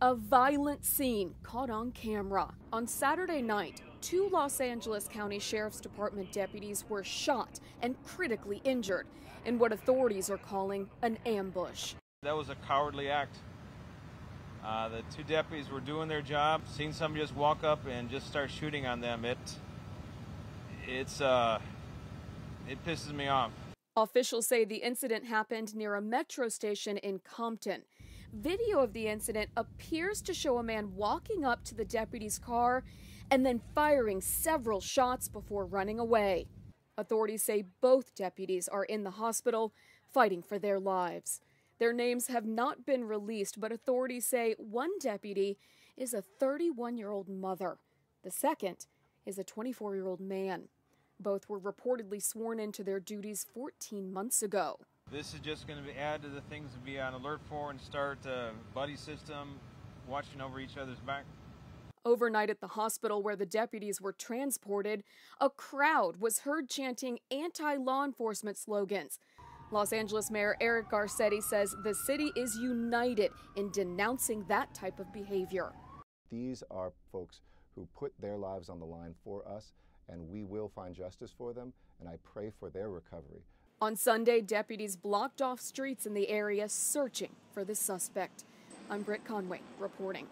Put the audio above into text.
A violent scene caught on camera. On Saturday night, two Los Angeles County Sheriff's Department deputies were shot and critically injured in what authorities are calling an ambush. That was a cowardly act. Uh, the two deputies were doing their job. Seeing somebody just walk up and just start shooting on them, it it's uh, it pisses me off. Officials say the incident happened near a metro station in Compton. Video of the incident appears to show a man walking up to the deputy's car and then firing several shots before running away. Authorities say both deputies are in the hospital fighting for their lives. Their names have not been released, but authorities say one deputy is a 31 year old mother. The second is a 24 year old man. Both were reportedly sworn into their duties 14 months ago. This is just going to be add to the things to be on alert for and start a buddy system, watching over each other's back. Overnight at the hospital where the deputies were transported, a crowd was heard chanting anti law enforcement slogans. Los Angeles Mayor Eric Garcetti says the city is united in denouncing that type of behavior. These are folks who put their lives on the line for us, and we will find justice for them, and I pray for their recovery. On Sunday, deputies blocked off streets in the area searching for the suspect. I'm Britt Conway reporting.